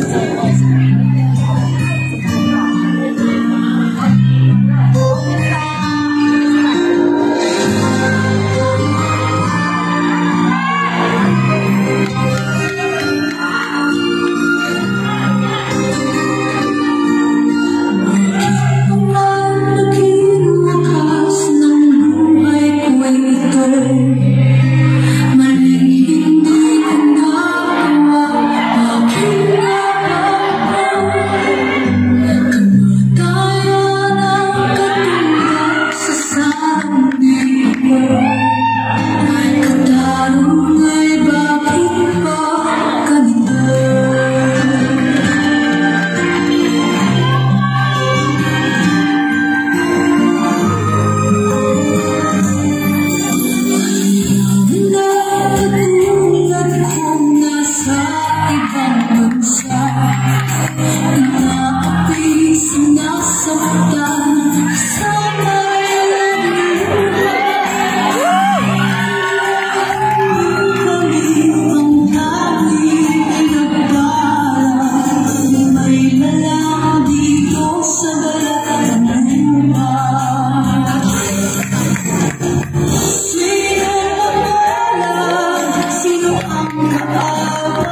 Thank you. Sino ang